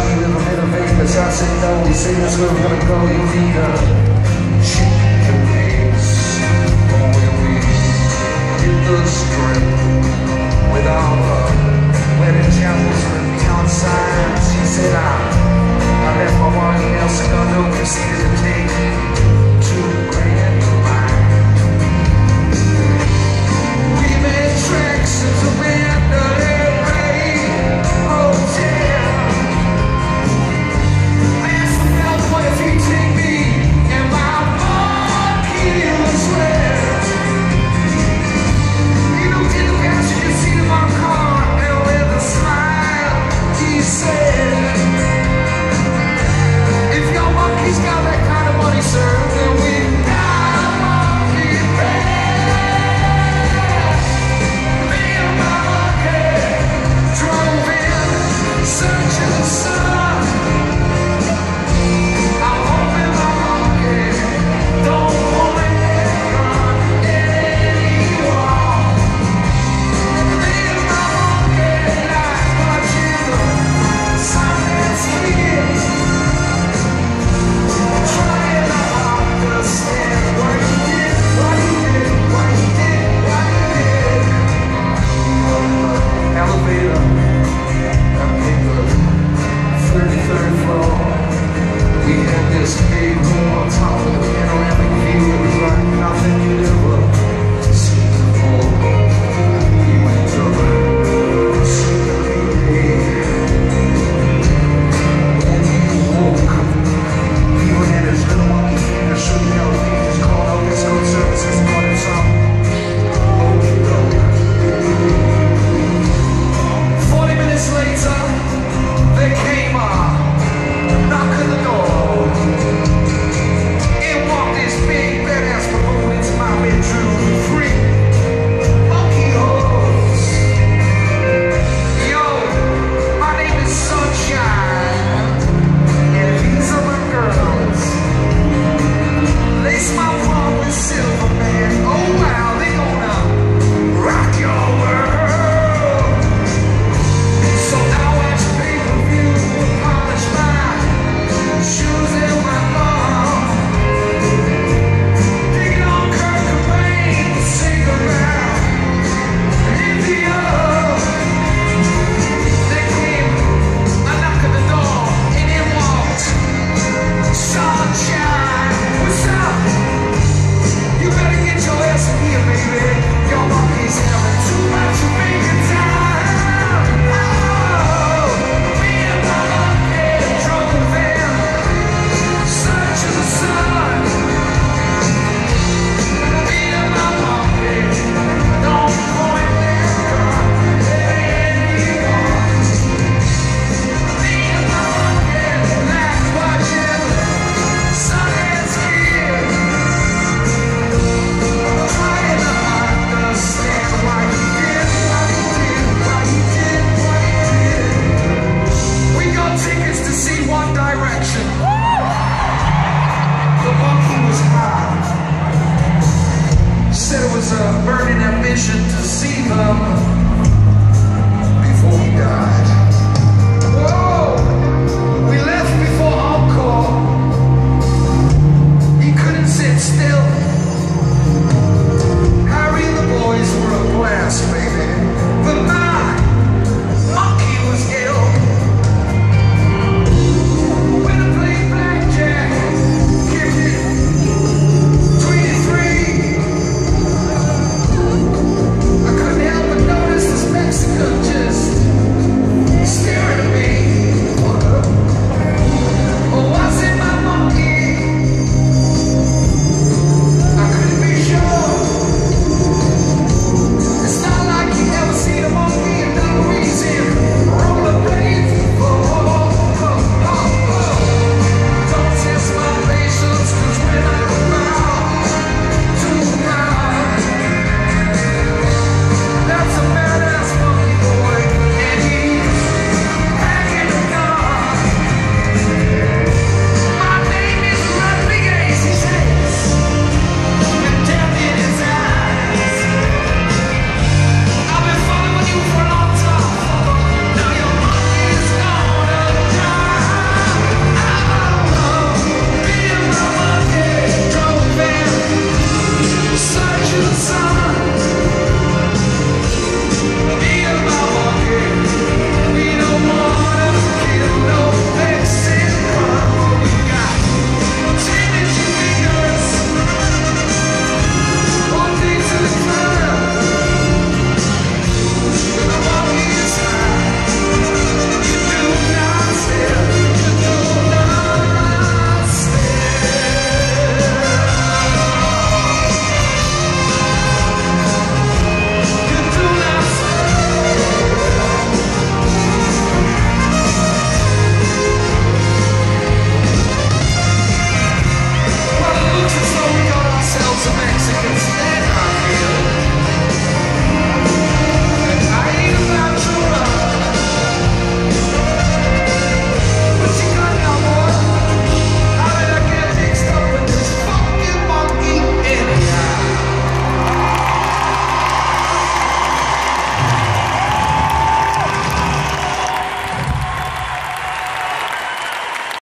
saw you in face, but y'all say no. You say this girl gonna go, you need. She can on your the strip with all the wedding chapels and town signs. She said, I, I left my money else and got no.